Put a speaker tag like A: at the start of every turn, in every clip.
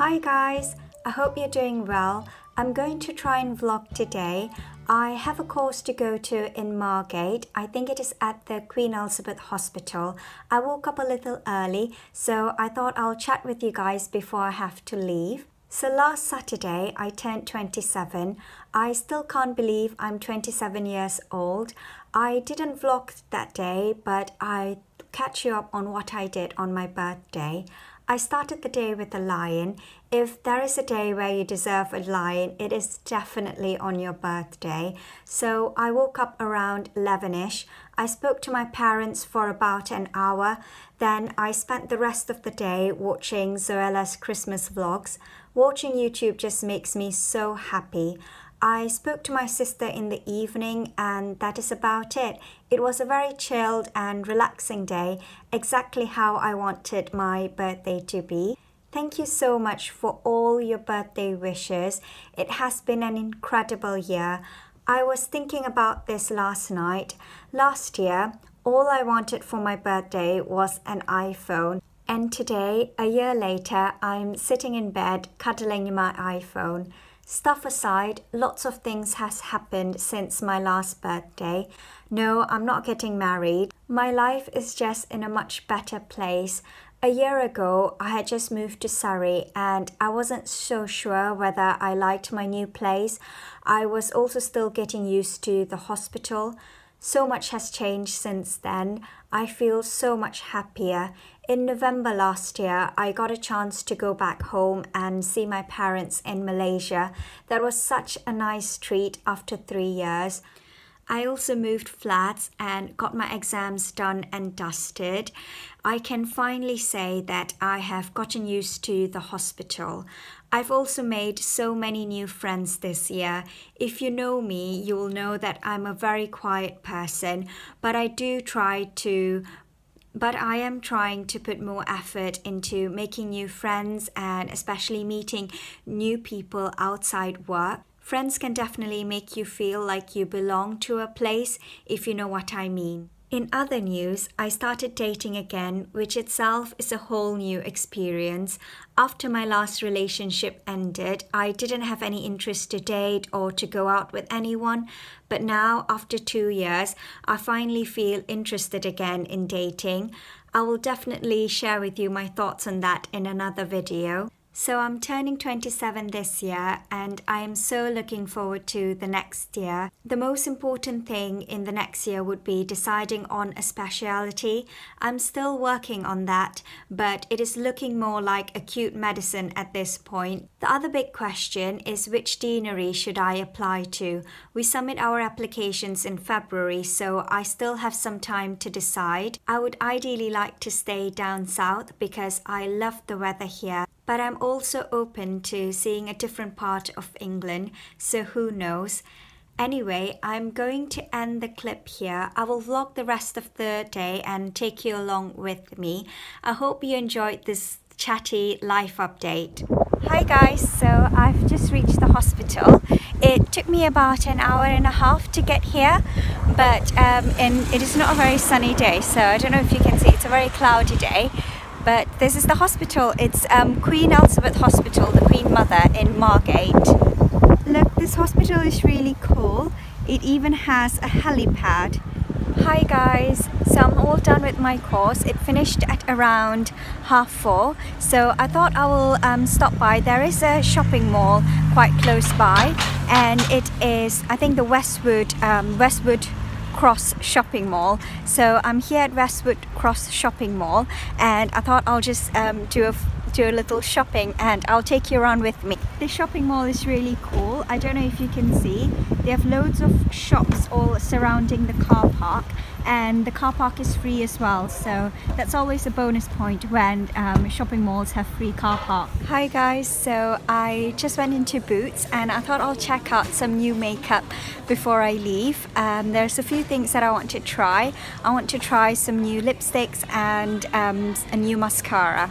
A: Hi guys, I hope you're doing well. I'm going to try and vlog today. I have a course to go to in Margate. I think it is at the Queen Elizabeth Hospital. I woke up a little early, so I thought I'll chat with you guys before I have to leave. So last Saturday, I turned 27. I still can't believe I'm 27 years old. I didn't vlog that day, but I catch you up on what I did on my birthday. I started the day with a lion. If there is a day where you deserve a lion, it is definitely on your birthday. So I woke up around 11 ish. I spoke to my parents for about an hour. Then I spent the rest of the day watching Zoella's Christmas vlogs. Watching YouTube just makes me so happy. I spoke to my sister in the evening, and that is about it. It was a very chilled and relaxing day, exactly how I wanted my birthday to be. Thank you so much for all your birthday wishes. It has been an incredible year. I was thinking about this last night. Last year, all I wanted for my birthday was an iPhone. And today, a year later, I'm sitting in bed cuddling my iPhone. Stuff aside, lots of things has happened since my last birthday. No, I'm not getting married. My life is just in a much better place. A year ago, I had just moved to Surrey and I wasn't so sure whether I liked my new place. I was also still getting used to the hospital. So much has changed since then. I feel so much happier. In November last year, I got a chance to go back home and see my parents in Malaysia. That was such a nice treat after three years. I also moved flats and got my exams done and dusted. I can finally say that I have gotten used to the hospital. I've also made so many new friends this year. If you know me, you'll know that I'm a very quiet person, but I do try to but I am trying to put more effort into making new friends and especially meeting new people outside work. Friends can definitely make you feel like you belong to a place, if you know what I mean. In other news, I started dating again, which itself is a whole new experience. After my last relationship ended, I didn't have any interest to date or to go out with anyone, but now, after two years, I finally feel interested again in dating. I will definitely share with you my thoughts on that in another video. So I'm turning 27 this year and I am so looking forward to the next year. The most important thing in the next year would be deciding on a speciality. I'm still working on that, but it is looking more like acute medicine at this point. The other big question is which deanery should I apply to? We submit our applications in February, so I still have some time to decide. I would ideally like to stay down south because I love the weather here but I'm also open to seeing a different part of England, so who knows. Anyway, I'm going to end the clip here. I will vlog the rest of the day and take you along with me. I hope you enjoyed this chatty life update. Hi guys, so I've just reached the hospital. It took me about an hour and a half to get here, but um, and it is not a very sunny day, so I don't know if you can see, it's a very cloudy day but this is the hospital. It's um, Queen Elizabeth Hospital, the Queen Mother in Margate. Look, this hospital is really cool. It even has a helipad. Hi guys, so I'm all done with my course. It finished at around half four, so I thought I will um, stop by. There is a shopping mall quite close by, and it is, I think, the Westwood um, Westwood Cross Shopping Mall. So I'm here at Westwood Cross Shopping Mall and I thought I'll just um, do a do a little shopping and I'll take you around with me. This shopping mall is really cool. I don't know if you can see. They have loads of shops all surrounding the car park and the car park is free as well so that's always a bonus point when um, shopping malls have free car park. Hi guys, so I just went into Boots and I thought I'll check out some new makeup before I leave. Um, there's a few things that I want to try. I want to try some new lipsticks and um, a new mascara.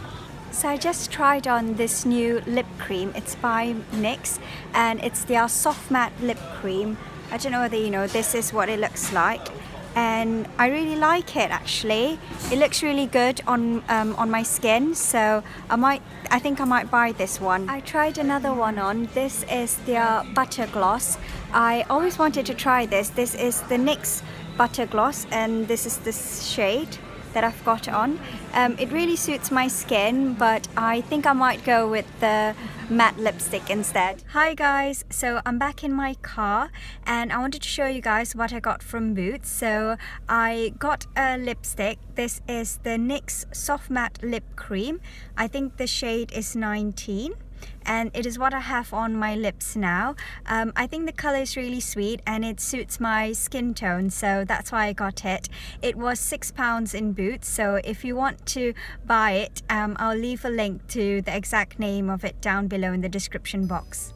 A: So I just tried on this new lip cream. It's by NYX and it's their soft matte lip cream. I don't know whether you know this is what it looks like. And I really like it actually. It looks really good on um, on my skin so I might I think I might buy this one. I tried another one on. This is their butter gloss. I always wanted to try this. This is the NYX butter gloss and this is the shade that I've got on. Um, it really suits my skin, but I think I might go with the matte lipstick instead. Hi guys, so I'm back in my car and I wanted to show you guys what I got from Boots. So I got a lipstick. This is the NYX Soft Matte Lip Cream. I think the shade is 19 and it is what I have on my lips now. Um, I think the color is really sweet and it suits my skin tone so that's why I got it. It was six pounds in Boots so if you want to buy it um, I'll leave a link to the exact name of it down below in the description box.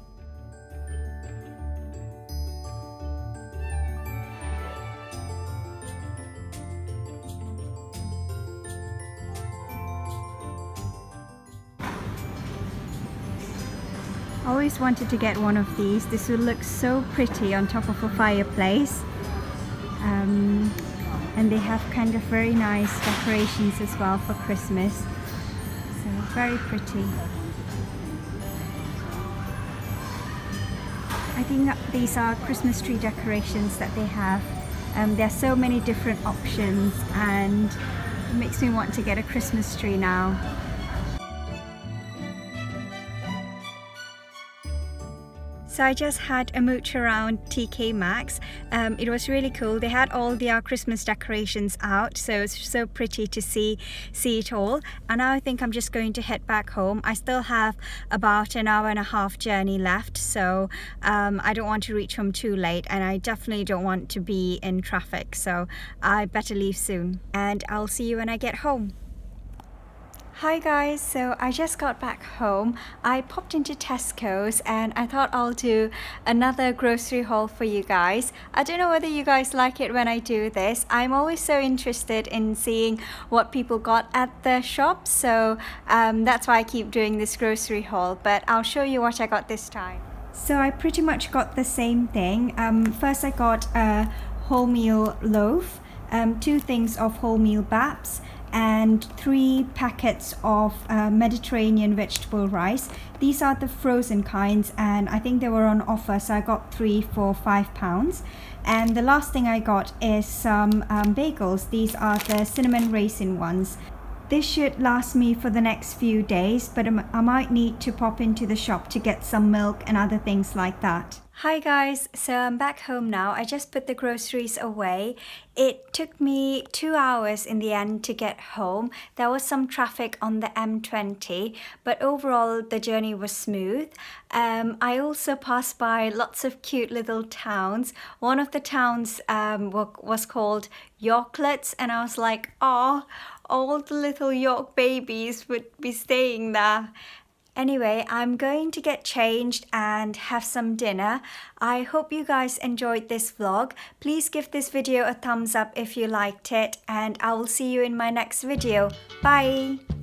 A: Always wanted to get one of these. This would look so pretty on top of a fireplace. Um, and they have kind of very nice decorations as well for Christmas. So very pretty. I think these are Christmas tree decorations that they have. Um, there are so many different options and it makes me want to get a Christmas tree now. So I just had a mooch around TK Maxx. Um, it was really cool. They had all their Christmas decorations out, so it's so pretty to see see it all. And now I think I'm just going to head back home. I still have about an hour and a half journey left, so um, I don't want to reach home too late, and I definitely don't want to be in traffic. So I better leave soon, and I'll see you when I get home. Hi guys, so I just got back home. I popped into Tesco's and I thought I'll do another grocery haul for you guys. I don't know whether you guys like it when I do this. I'm always so interested in seeing what people got at the shop, so um, that's why I keep doing this grocery haul, but I'll show you what I got this time. So I pretty much got the same thing. Um, first I got a wholemeal loaf, um, two things of wholemeal baps, and three packets of uh, Mediterranean vegetable rice. These are the frozen kinds and I think they were on offer so I got three for five pounds. And the last thing I got is some um, bagels. These are the cinnamon raisin ones. This should last me for the next few days but I might need to pop into the shop to get some milk and other things like that. Hi guys, so I'm back home now. I just put the groceries away. It took me two hours in the end to get home. There was some traffic on the M20, but overall the journey was smooth. Um, I also passed by lots of cute little towns. One of the towns um, was called Yorkletts, and I was like, oh, all the little York babies would be staying there. Anyway, I'm going to get changed and have some dinner. I hope you guys enjoyed this vlog. Please give this video a thumbs up if you liked it and I will see you in my next video. Bye!